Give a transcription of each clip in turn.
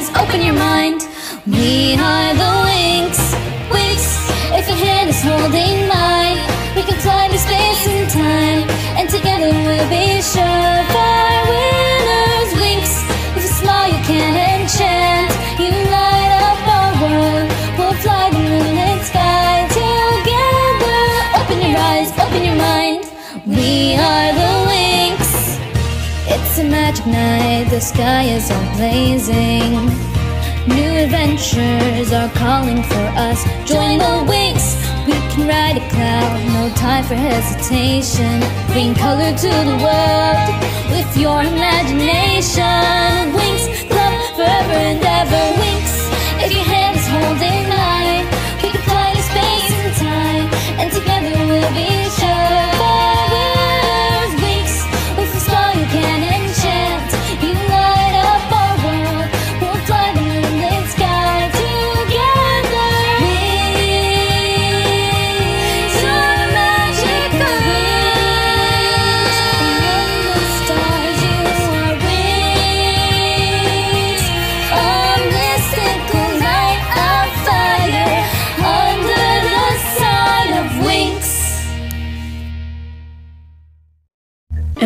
eyes, open your mind. We are the Winx, Winx. If your hand is holding mine, we can fly to space and time, and together we'll be surefire magic night, the sky is all blazing. New adventures are calling for us. Join the Winx, we can ride a cloud. No time for hesitation. Bring color to the world with your imagination.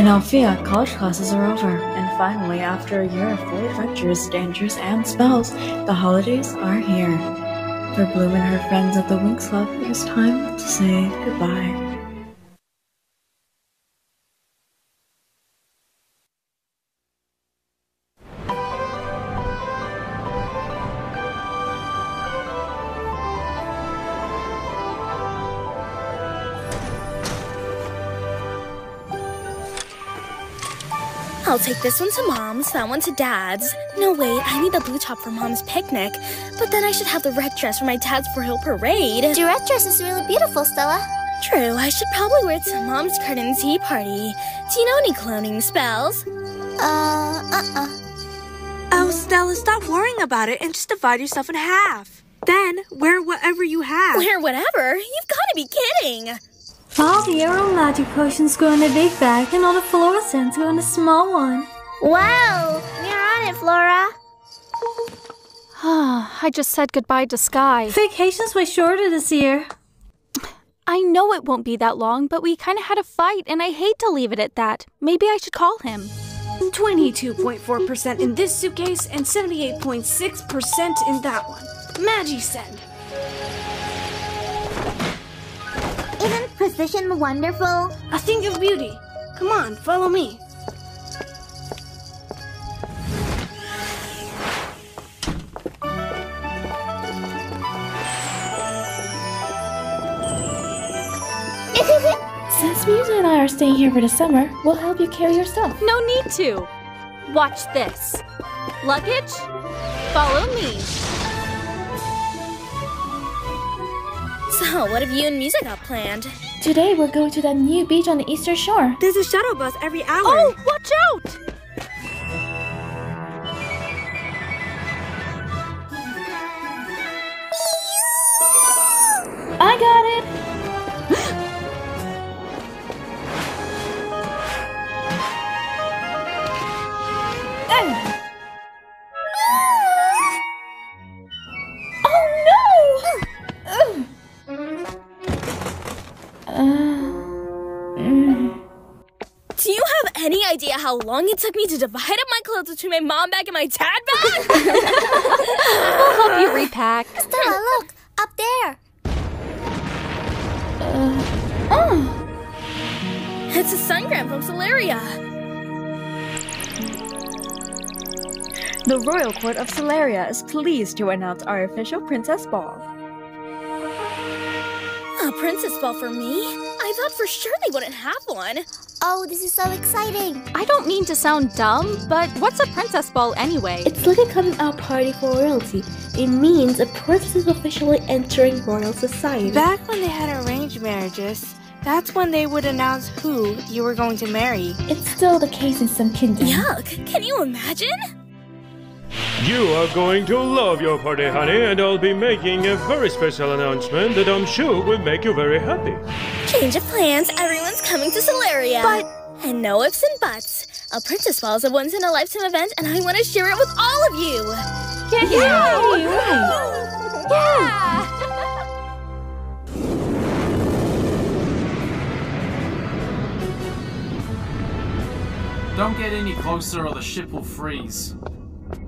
In Alfea, college classes are over, and finally, after a year of full adventures, dangers, and spells, the holidays are here. For Bloom and her friends at the Winx Club, it is time to say goodbye. I'll take this one to Mom's, that one to Dad's. No, wait, I need the blue top for Mom's picnic. But then I should have the red dress for my Dad's Hill Parade. Your red dress is really beautiful, Stella. True, I should probably wear it to Mom's garden tea party. Do you know any cloning spells? Uh, uh-uh. Oh, Stella, stop worrying about it and just divide yourself in half. Then wear whatever you have. Wear whatever? You've got to be kidding. All the arrow magic potions go in a big bag, and all the fluorescents go in a small one. Wow, you're on it, Flora. Ah, I just said goodbye to Sky. Vacation's way shorter this year. I know it won't be that long, but we kind of had a fight, and I hate to leave it at that. Maybe I should call him. 22.4% in this suitcase and 78.6% in that one. Magi said. Isn't precision wonderful? A thing of beauty. Come on, follow me. Since Musa and I are staying here for the summer, we'll help you carry your stuff. No need to. Watch this. Luggage? Follow me. So, what have you and Musa got planned? Today we're going to that new beach on the eastern shore. There's a shuttle bus every hour. Oh, watch out! How long it took me to divide up my clothes between my mom bag and my dad bag? I'll help you repack. Stella, look, up there. Uh, oh. it's a sungram from Solaria. The Royal Court of Solaria is pleased to announce our official Princess Ball. A princess ball for me? I thought for sure they wouldn't have one. Oh, this is so exciting. I don't mean to sound dumb, but what's a princess ball anyway? It's like a coming out party for royalty. It means a princess is officially entering royal society. Back when they had arranged marriages, that's when they would announce who you were going to marry. It's still the case in some kingdoms. Yuck, can you imagine? You are going to love your party, honey, and I'll be making a very special announcement that I'm sure will make you very happy. Change of plans, everyone's coming to Solaria. But, and no ifs and buts. A princess ball is a once in a lifetime event, and I want to share it with all of you. Yay! Right! Don't get any closer or the ship will freeze.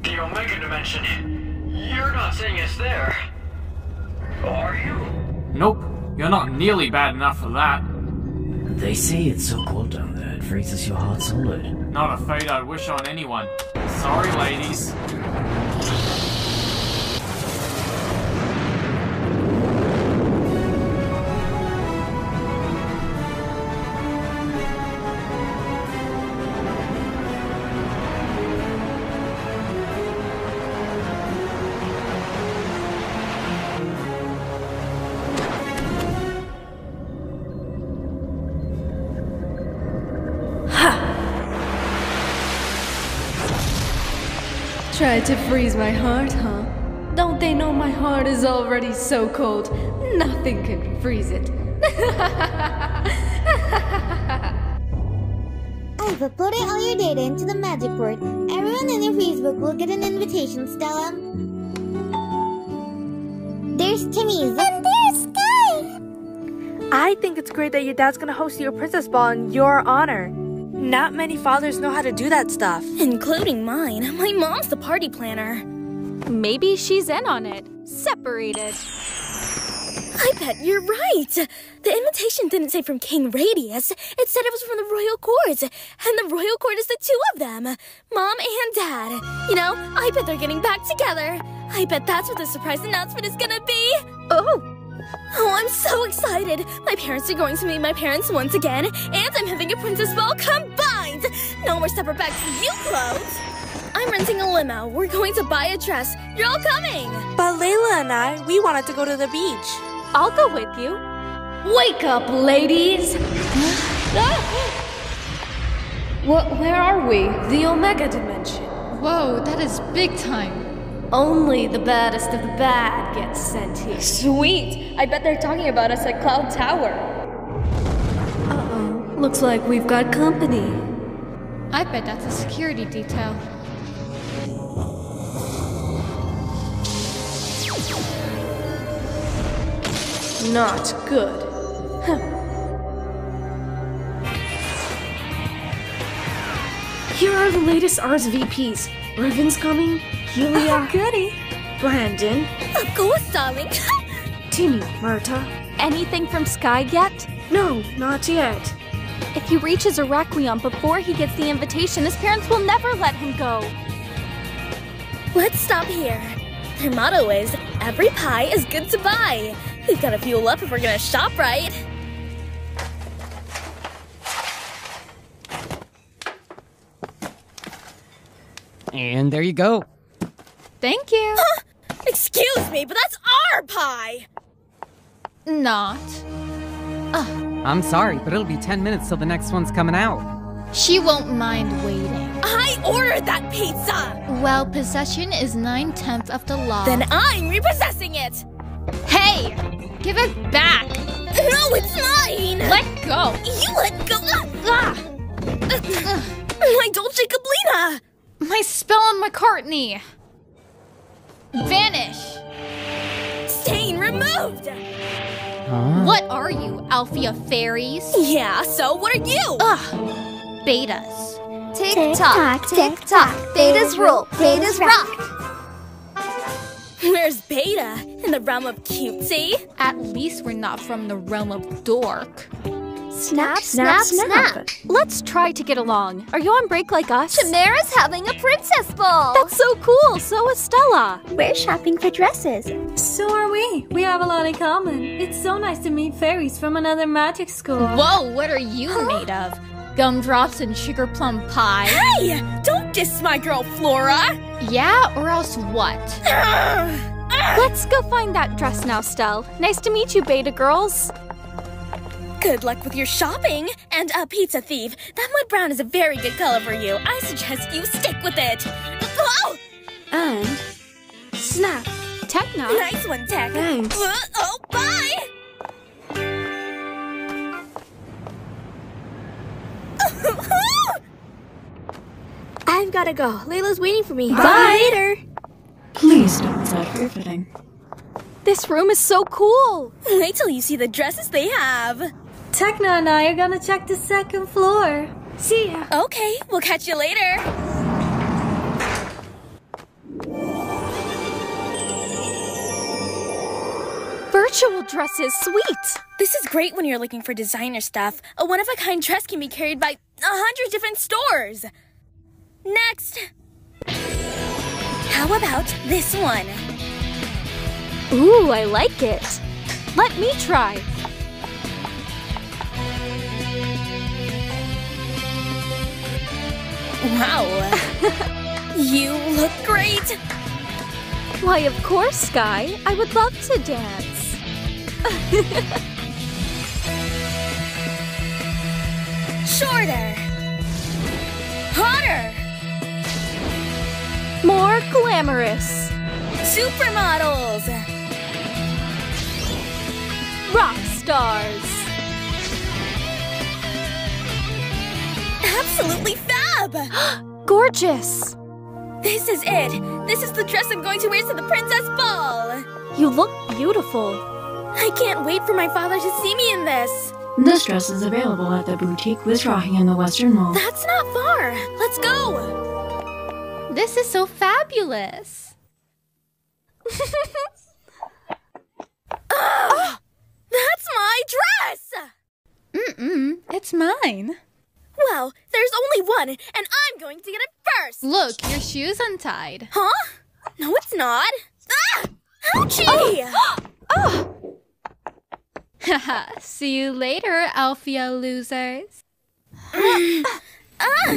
The Omega Dimension. You're not seeing it's there. Are you? Nope, you're not nearly bad enough for that. They say it's so cold down there, it freezes your heart solid. Not a fate I'd wish on anyone. Sorry, ladies. Tried to freeze my heart, huh? Don't they know my heart is already so cold? Nothing can freeze it. I've uploaded all your data into the magic board. Everyone in your Facebook will get an invitation, Stella. There's Timmy's. And there's Sky! I think it's great that your dad's gonna host your princess ball in your honor. Not many fathers know how to do that stuff. Including mine. My mom's the party planner. Maybe she's in on it. Separated. I bet you're right. The invitation didn't say from King Radius. It said it was from the royal court. And the royal court is the two of them Mom and Dad. You know, I bet they're getting back together. I bet that's what the surprise announcement is gonna be. Oh. Oh, I'm so excited! My parents are going to meet my parents once again, and I'm having a princess ball combined! No more separate bags for you clothes! I'm renting a limo. We're going to buy a dress. You're all coming! But Layla and I, we wanted to go to the beach. I'll go with you. Wake up, ladies! what, where are we? The Omega Dimension. Whoa, that is big time. Only the baddest of the bad gets sent here. Sweet! I bet they're talking about us at Cloud Tower. Uh-oh. Looks like we've got company. I bet that's a security detail. Not good. Huh. Here are the latest RSVPs. Riven's coming, Helia, oh, goody. Brandon, Of course, darling. Timmy, Marta. Anything from Sky yet? No, not yet. If he reaches Eraklyon before he gets the invitation, his parents will never let him go. Let's stop here. Their motto is every pie is good to buy. We've got to fuel up if we're gonna shop right. And there you go. Thank you. Excuse me, but that's our pie! Not. I'm sorry, but it'll be 10 minutes till the next one's coming out. She won't mind waiting. I ordered that pizza! Well, possession is nine tenths of the law. Then I'm repossessing it! Hey! Give it back! No, it's mine! Let go! You let go! Ah! My Dolce Gablina! My spell on McCartney! Vanish! Stain removed! What are you, Alfea fairies? Yeah, so what are you? Ugh! Betas. Tick tock, tick tock. Betas rule, betas rock. Where's Beta? In the realm of cutesy? At least we're not from the realm of dork. Snap, snap, snap. snap. Let's try to get along. Are you on break like us? Chimera's having a princess ball. That's so cool. So is Stella. We're shopping for dresses. So are we. We have a lot in common. It's so nice to meet fairies from another magic school. Whoa, what are you made of? Gumdrops and sugar plum pie? Hey! Don't diss my girl Flora! Yeah, or else what? Let's go find that dress now, Stell. Nice to meet you, Beta girls. Good luck with your shopping. And a pizza thief. That mud brown is a very good color for you. I suggest you stick with it. Oh! And snap. Techno. Nice one, Tech. Thanks. Uh, oh, bye! I've gotta go. Layla's waiting for me. Bye. Later. Please don't for your fitting. This room is so cool! Wait till you see the dresses they have. Tecna and I are gonna check the second floor. See ya. Okay, we'll catch you later. Virtual dresses, sweet! This is great when you're looking for designer stuff. A one of a kind dress can be carried by a hundred different stores. Next. How about this one? Ooh, I like it. Let me try. Wow. you look great. Why, of course, Sky. I would love to dance. Shorter. Hotter. More glamorous. Supermodels. Rock stars. Absolutely fab. Gorgeous. This is it. This is the dress I'm going to wear to the princess ball. You look beautiful. I can't wait for my father to see me in this. This dress is available at the boutique Wizrahi in the Western Mall. That's not far. Let's go. This is so fabulous. Ugh, ah, that's my dress! Mm-mm, it's mine. Well, there's only one, and I'm going to get it first. Look, your shoe's untied. Huh? No, it's not. Ah! Ouchie! Oh! Haha, see you later, Alfea losers. Ah!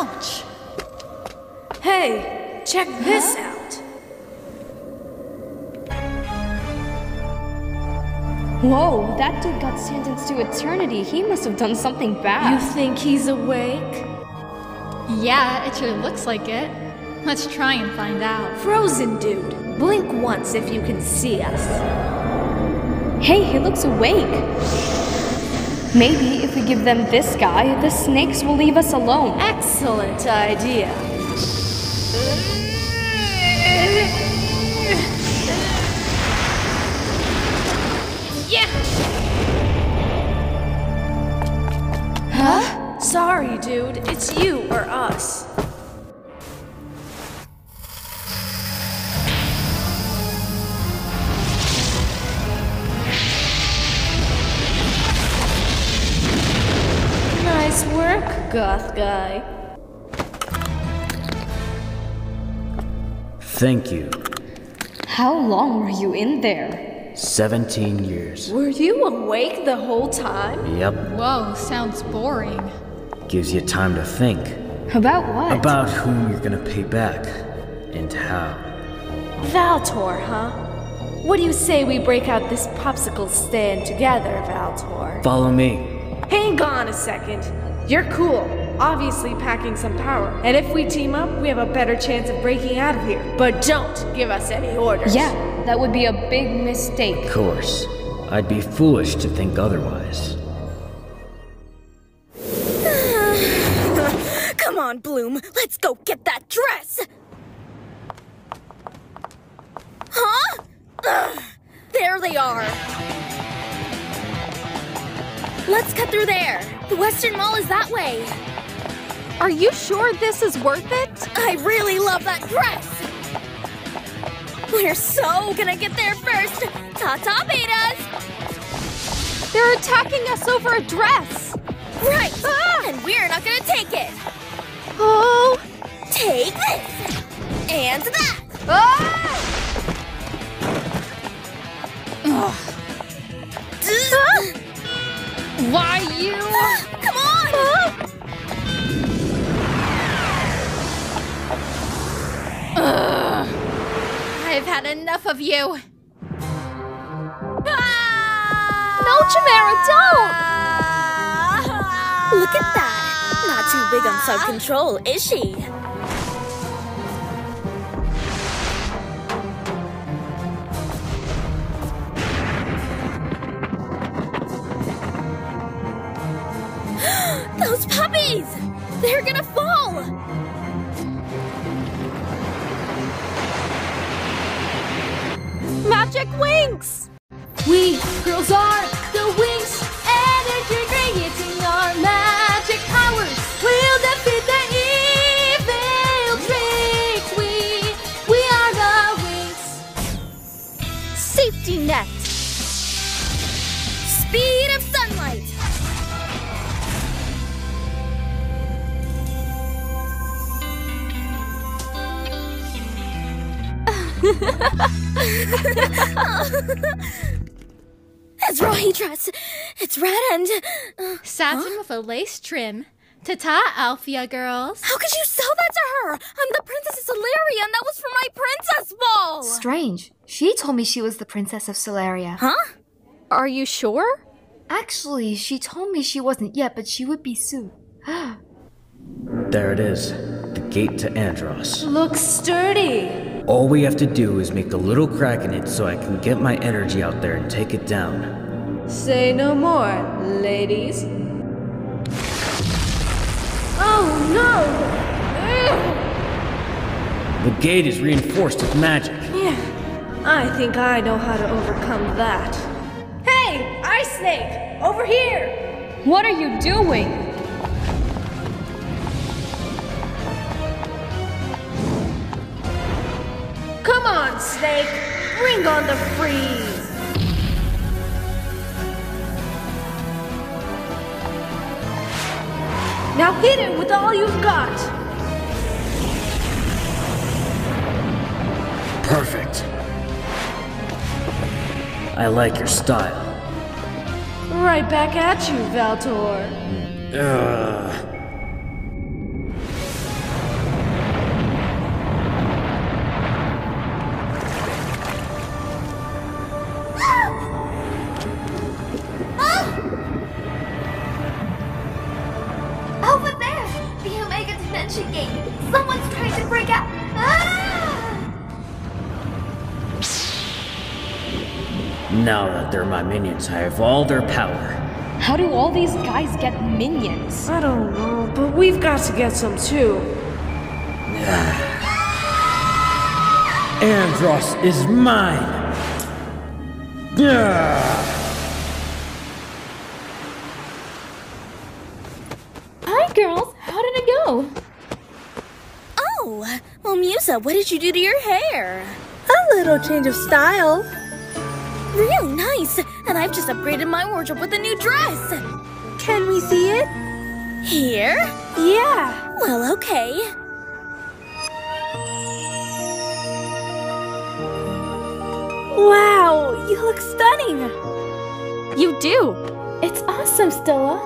Ouch. Hey, check this out. Whoa, that dude got sentenced to eternity. He must have done something bad. You think he's awake? Yeah, it sure looks like it. Let's try and find out. Frozen dude, blink once if you can see us. Hey, he looks awake. Maybe if we give them this guy, the snakes will leave us alone. Excellent idea. Yeah! Huh? Sorry, dude. It's you or us. Goth guy. Thank you. How long were you in there? 17 years. Were you awake the whole time? Yep. Whoa, sounds boring. Gives you time to think. About what? About whom you're gonna pay back. And how. Valtor, huh? What do you say we break out this popsicle stand together, Valtor? Follow me. Hang on a second. You're cool, obviously packing some power. And if we team up, we have a better chance of breaking out of here. But don't give us any orders. Yeah, that would be a big mistake. Of course. I'd be foolish to think otherwise. Come on, Bloom. Let's go get that dress. Huh? Ugh, there they are. Let's cut through there. The Western Mall is that way. Are you sure this is worth it? I really love that dress. We're so gonna get there first. Ta-ta, betas. They're attacking us over a dress. Right. Ah! And we're self-control, is she? Those puppies! They're gonna fall! Magic Winx! We girls are the Winx, That's Rohi dress. It's red and uh, Satin with a lace trim. Ta-ta, Alfea girls. How could you sell that to her? I'm the Princess of Solaria, and that was for my princess ball. Strange. She told me she was the Princess of Solaria. Huh? Are you sure? Actually, she told me she wasn't yet, but she would be soon. There it is. The gate to Andros. Looks sturdy. All we have to do is make a little crack in it so I can get my energy out there and take it down. Say no more, ladies. Oh no! The gate is reinforced with magic. Yeah, I think I know how to overcome that. Hey, Ice Snake, over here! What are you doing? Snake, bring on the freeze! Now hit him with all you've got! Perfect. I like your style. Right back at you, Valtor. Ugh. Omega Dimension Gate! Someone's trying to break out! Ah! Now that they're my minions, I have all their power. How do all these guys get minions? I don't know, but we've got to get some too. Andros is mine! Yeah! Hi, girls. How did it go? Oh, well, Musa, what did you do to your hair? A little change of style. Really nice. And I've just upgraded my wardrobe with a new dress. Can we see it? Here? Yeah. Well, okay. Wow, you look stunning. You do. It's awesome, Stella.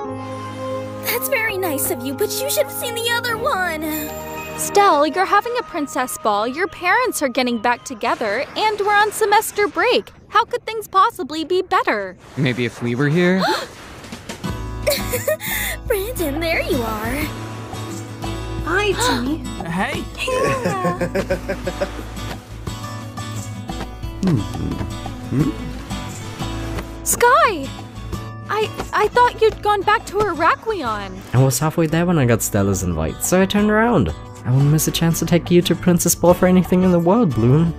That's very nice of you, but you should have seen the other one. Stell, you're having a princess ball, your parents are getting back together, and we're on semester break. How could things possibly be better? Maybe if we were here? Brandon, there you are. Hi, Timmy. Hey! Hey! Sky! I I thought you'd gone back to Eraklyon. I was halfway there when I got Stella's invite, so I turned around. I wouldn't miss a chance to take you to Princess Ball for anything in the world, Bloom.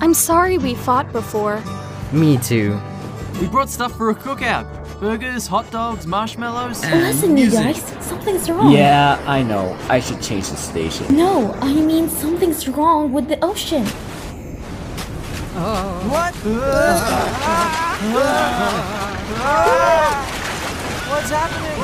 I'm sorry we fought before. Me too. We brought stuff for a cookout. Burgers, hot dogs, marshmallows. Listen, you guys, something's wrong. Yeah, I know. I should change the station. No, I mean something's wrong with the ocean. Oh. What? What's happening?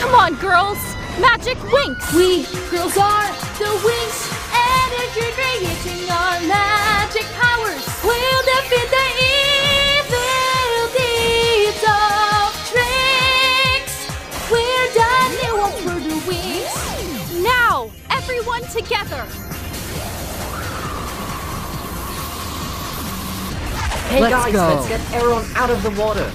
Come on, girls! Magic Winx! We girls are the Winx, energy radiating our magic powers. We'll defeat the evil deeds of tricks. We're the new ones for the Winx. Now, everyone together! Hey Let's guys, go. let's get Aaron out of the water.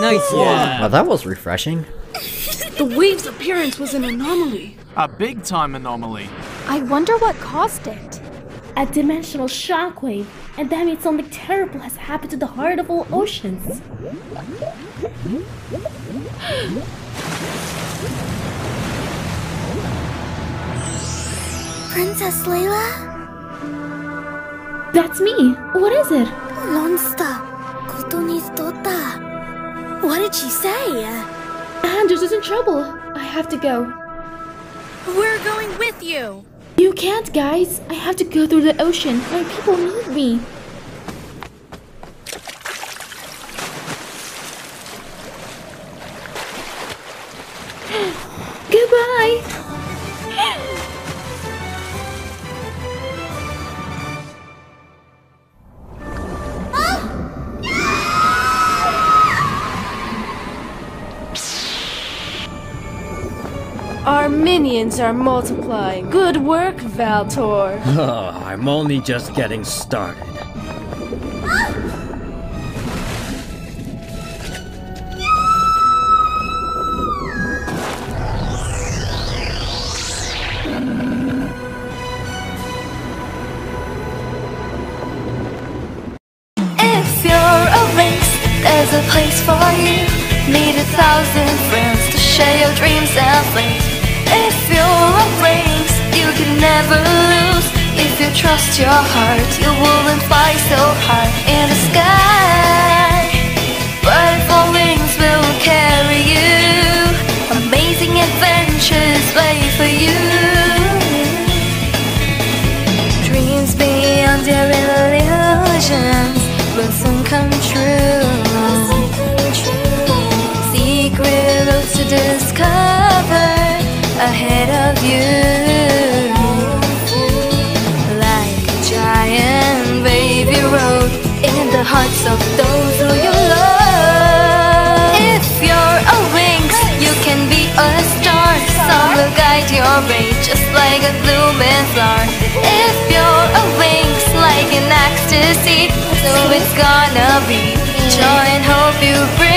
Nice one. Nice one. Well, that was refreshing. The wave's appearance was an anomaly. A big time anomaly. I wonder what caused it. A dimensional shockwave, and that means something terrible has happened to the heart of all oceans. Princess Layla? That's me. What is it? Lonsta. Kotonistota. What did she say? Uh, Andros is in trouble. I have to go. We're going with you. You can't, guys. I have to go through the ocean. My people need me. Minions are multiplying. Good work, Valtor. Oh, I'm only just getting started. If you're a Winx, there's a place for you. Need a thousand friends to share your dreams and flings. If you're a Winx, you can never lose. If you trust your heart, you wouldn't fly so high in the sky. Butterfly wings will carry you. Amazing adventures wait for you. Dreams beyond your illusions will soon come true. Guide just like a blooming flower. If you're a Winx, like an ecstasy, so it's gonna be joy and hope you bring.